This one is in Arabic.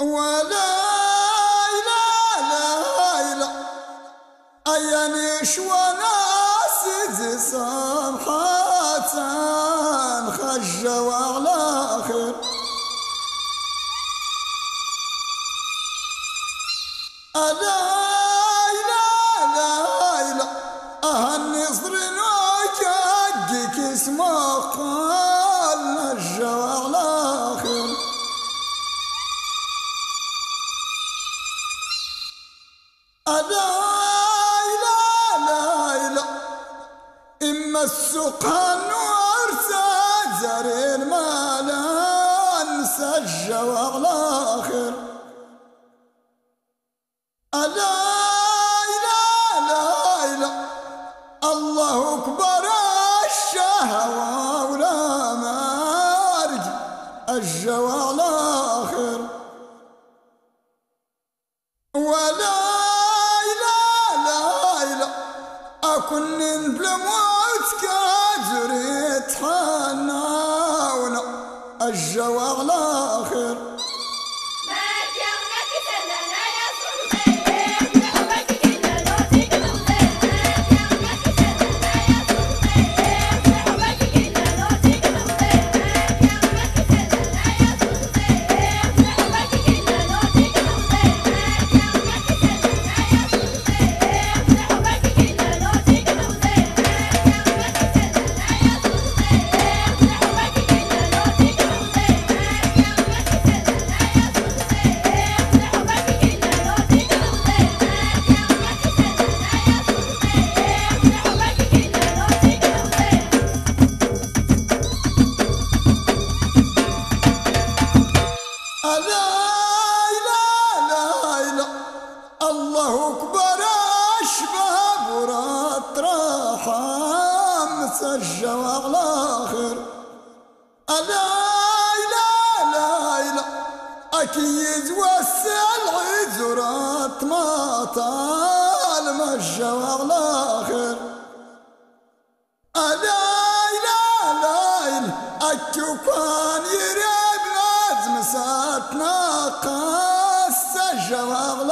ولا لا لا لا أيانيش وناس صفحات خجة وعلى إما السقان وارسى زرين مالا سجى وعلى خير أكن بلموت كاجريت حناونا الجوى على خير لا لا لا لا أكيد وسع العذرات ما طال مجى على خير لا لا لا الكوكان يريب لازم ساتنا قاس جواب